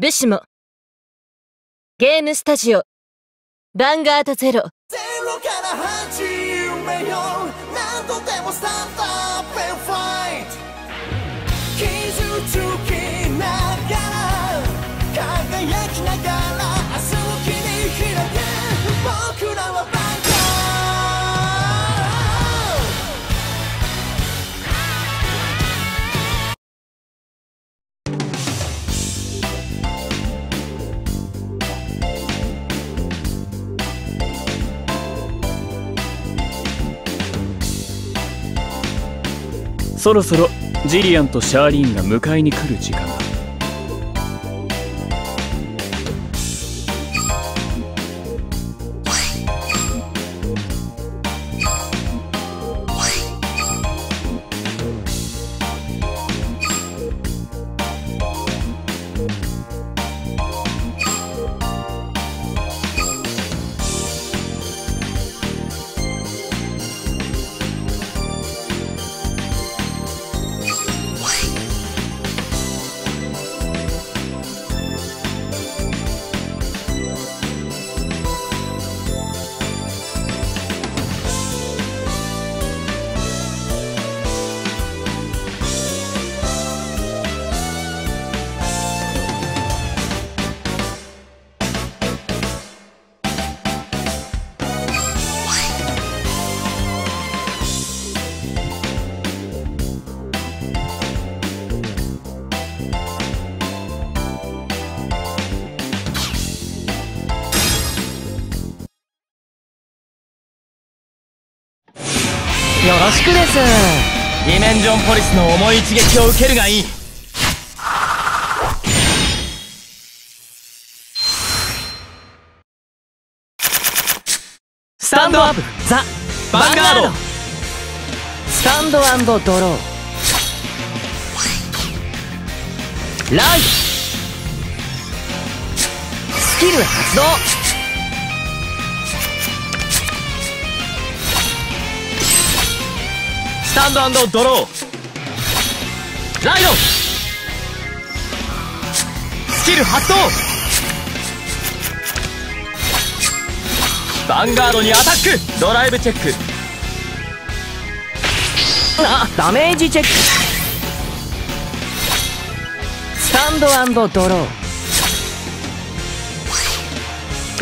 武士もゲームスタジオ。ヴァンガードゼロ。ゼロから始めよ。う何度でもスタートそろそろジリアンとシャーリーンが迎えに来る時間だ。よろしくです。ディメンジョンポリスの重い一撃を受けるがいい。スタンドアップ。ザ・ヴァンガード。スタンドドロー。ライスキル発動スタンドドロー。ライド。スキル発動。ヴァンガードにアタック。ドライブチェック。あダメージチェック。スタンドドロー。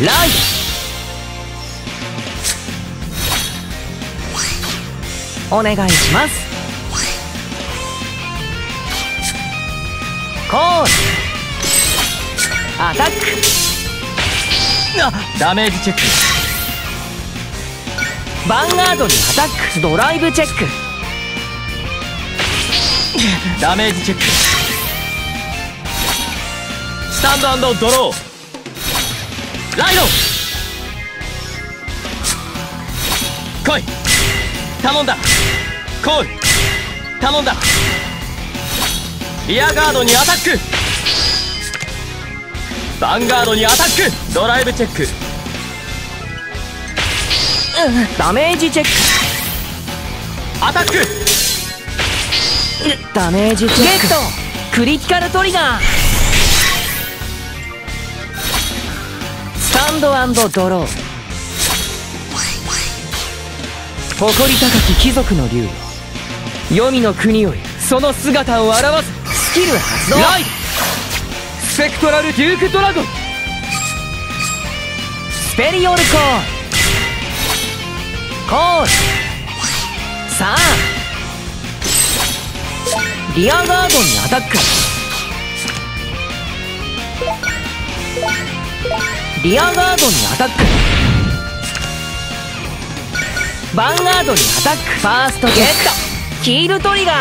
ライド。お願いします。コール。アタック。あダメージチェック。ヴァンガードにアタック。ドライブチェック。ダメージチェック。スタンドドロー。ライド。来い頼んだ。コール。頼んだ。リアガードにアタック。ヴァンガードにアタック。ドライブチェック、うん、ダメージチェック。アタック。ダメージチェック。ゲット。クリティカルトリガー。スタンドドロー誇り高き貴族の竜よ黄泉の国よりその姿を表すスキル発動ライドスペクトラル。デュークドラゴンスペリオルコール。コール。さあリアガードにアタックリアガードにアタックヴァンガードにアタックファーストゲットキールトリガー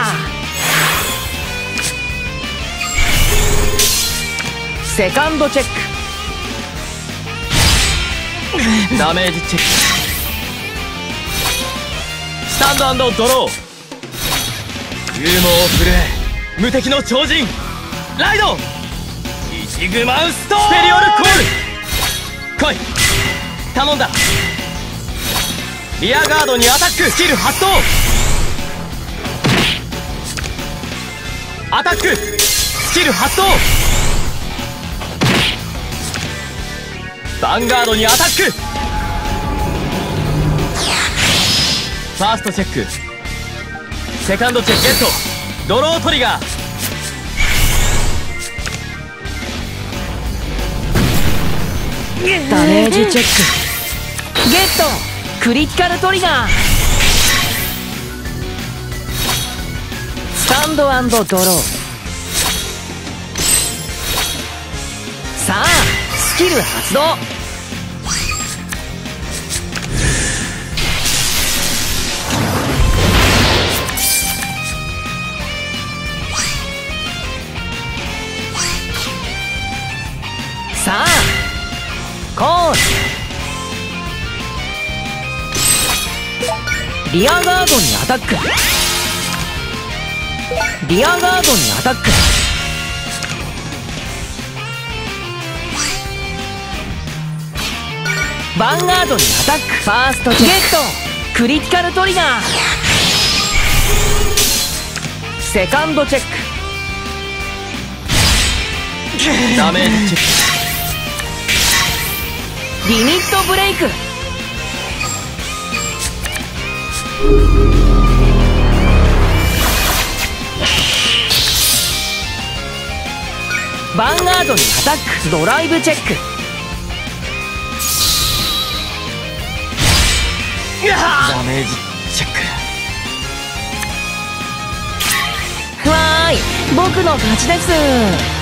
セカンドチェック。ダメージチェック。スタンドドロー。勇猛を振るえ無敵の超人。ライド。イチグマウスト。スペリオルコール。来い。頼んだ。リアガードにアタックスキル発動。アタックスキル発動。ヴァンガードにアタック。ファーストチェック。セカンドチェックゲット。ドロートリガー。ダメージチェック。ゲットクリティカルトリガー。スタンドドロー。さあスキル発動。さあコース。リアガードにアタック。リアガードにアタック。ヴァンガードにアタック。ファーストゲット。クリティカルトリガー。セカンドチェック。ダメージチェック。リミットブレイクヴァンガードにアタックドライブチェック。ダメージチェック。わーい。僕の勝ちです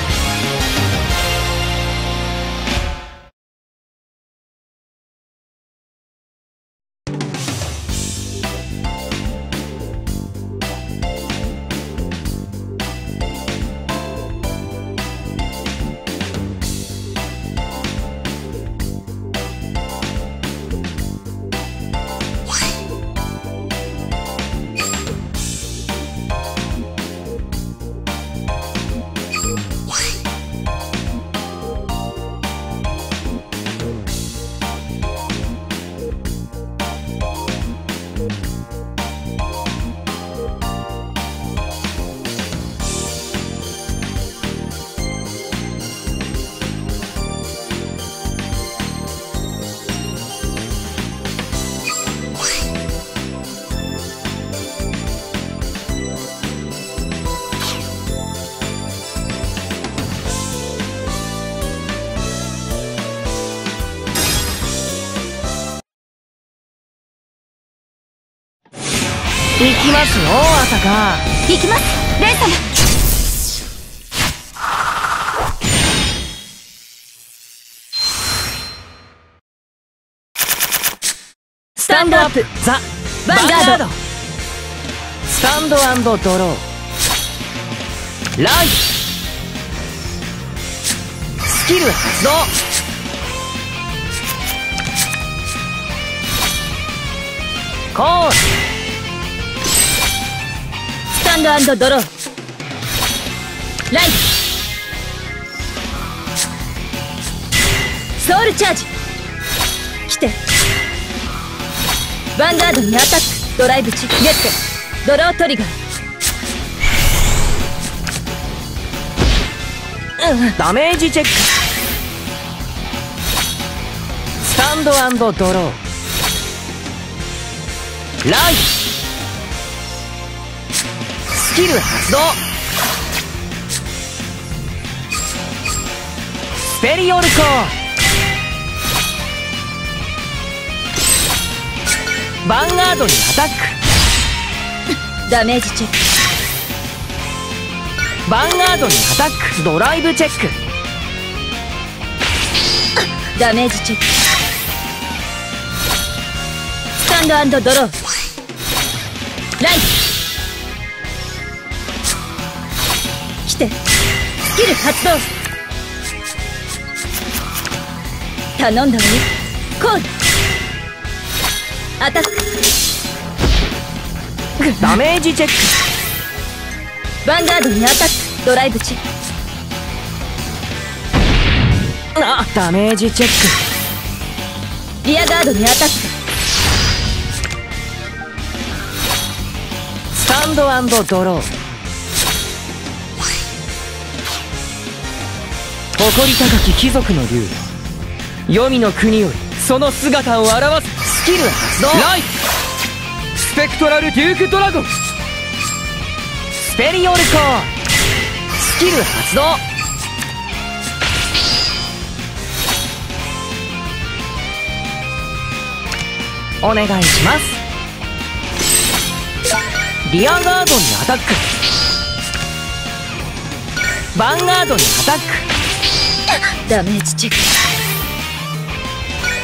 行きますよ朝香行きます。レイ様。スタンドアップ。ザ・ヴァンガード。スタンドドロー。ライト。スキル。発動コーススタンドドロー。ライト。ソウルチャージ。来て。ヴァンガードにアタック。ドライブチゲット。ドロートリガー。ダメージチェック。スタンドドロー。ライト。スキル発動スペリオルコーヴァンガードにアタックダメージチェックヴァンガードにアタックドライブチェックダメージチェックスタンドドロー。ライト。スキル発動頼んだわよコールアタックダメージチェックヴァンガードにアタックドライブチェックあダメージチェックリアガードにアタックスタンドドロー。誇り高き貴族の竜。黄泉の国よりその姿を表すスキル発動ライトスペクトラルデュークドラゴン。スペリオルコー。スキル発動お願いします。リアガードにアタック。ヴァンガードにアタック。ダメージチェック。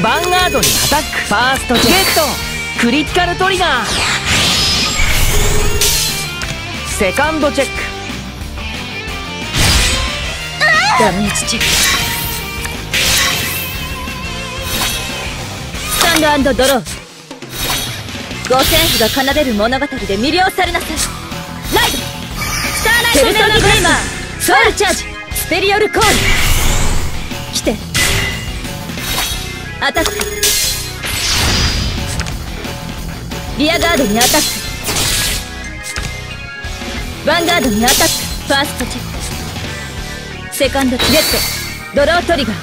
ヴァンガードにアタックファーストチェック。ゲットクリティカルトリガー。セカンドチェック。ダメージチェック。スタンドドロー。五線譜が奏でる物語で魅了されなさい。ライドスターライトメルブレイマー。ソウルチャージ。スペリオルコールアタック。リアガードにアタック。ヴァンガードにアタック。ファーストチェック。セカンドゲット。ドロートリガー。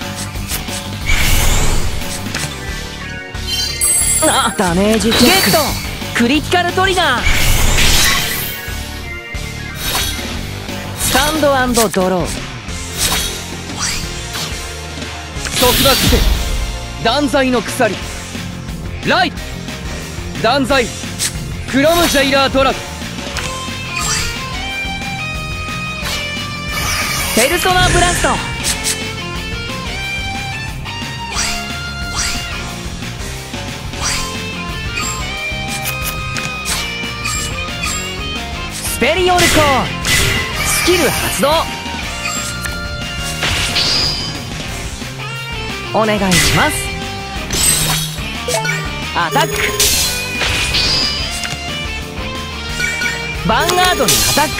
あダメージチェック。ゲット。クリティカルトリガー。スタンドドロー。束縛断罪の鎖。ライ断罪。クロムジャイラードラゴン。ペルソナブラスト。スペリオルコー。スキル発動。お願いします。アタックヴァンガードにアタック。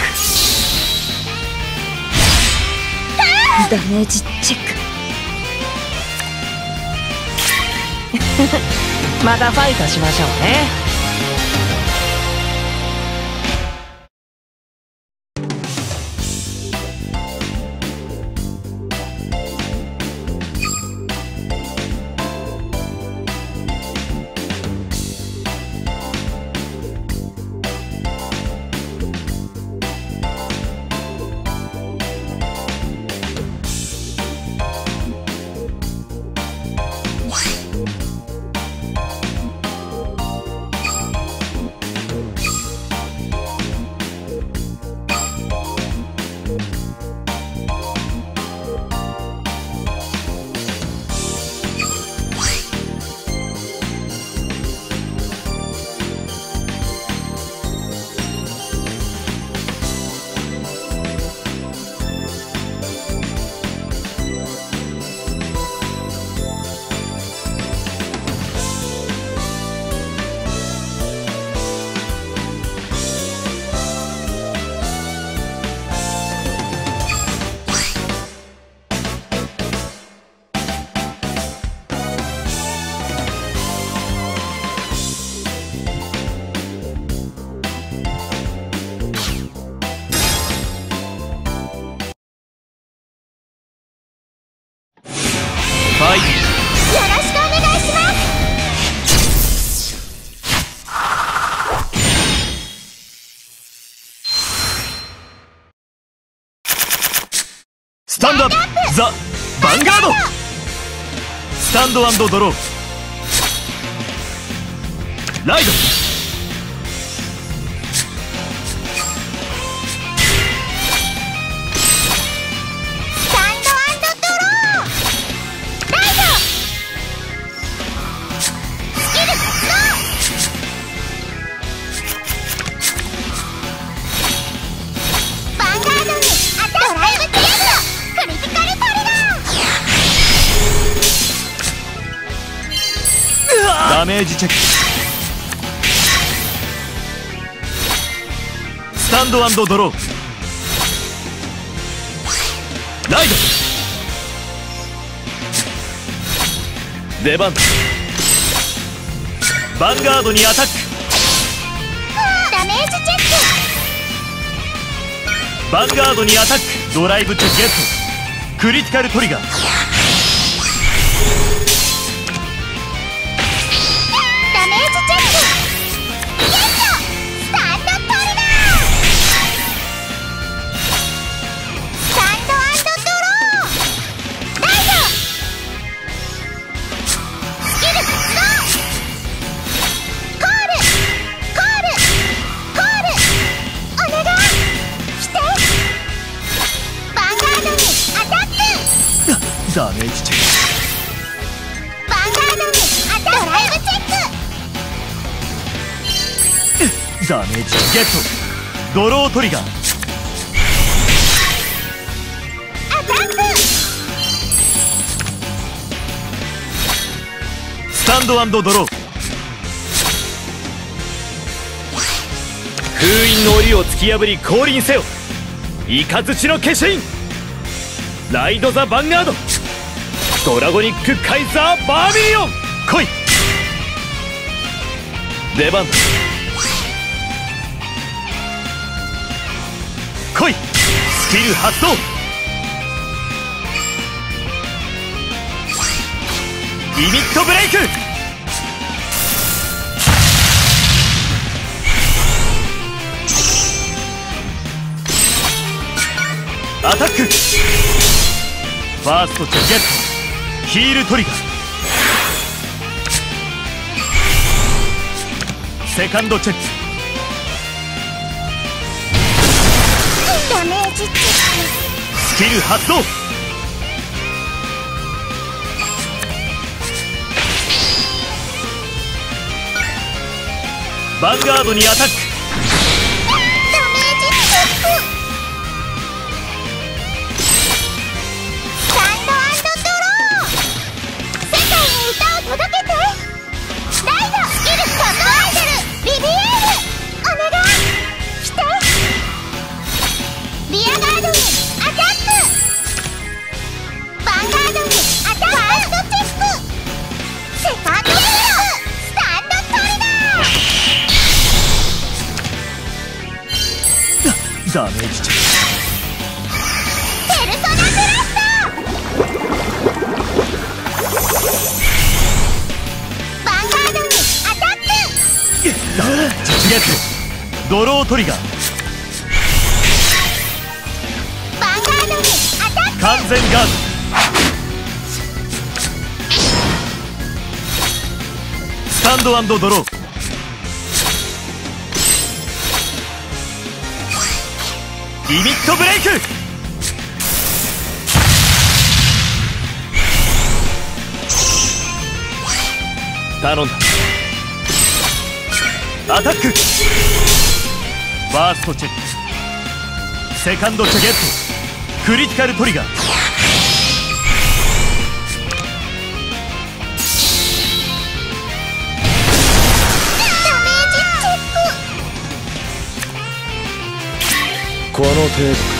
ダメージチェック。またファイトしましょうねファイよろしくお願いします。スタンドアップ。ザ・ヴァンガード。スタンドドロー。ライド。メージチェック。スタンドドローライド。出番。ヴァンガードにアタック。ダメージチェック。ヴァンガードにアタック。ドライブチェック。ゲットクリティカルトリガートリガー。アタックスタンドドロー。封印の檻を突き破り降臨せよ。雷の化身。ライド・ザ・ヴァンガード。ドラゴニック・カイザー・バーミリオン。来い。出番。来スキル発動。リミットブレイク。アタック。ファーストチェゲットヒールトリガー。セカンドチェック。キル発動。ヴァンガードにアタック。ダドロートリガー。ヴァンガードにアタック。完全ガード。スタンドドロー。リミットブレイク。頼んだ。アタックファーストチェックセカンドチェゲットクリティカルトリガーこの程度か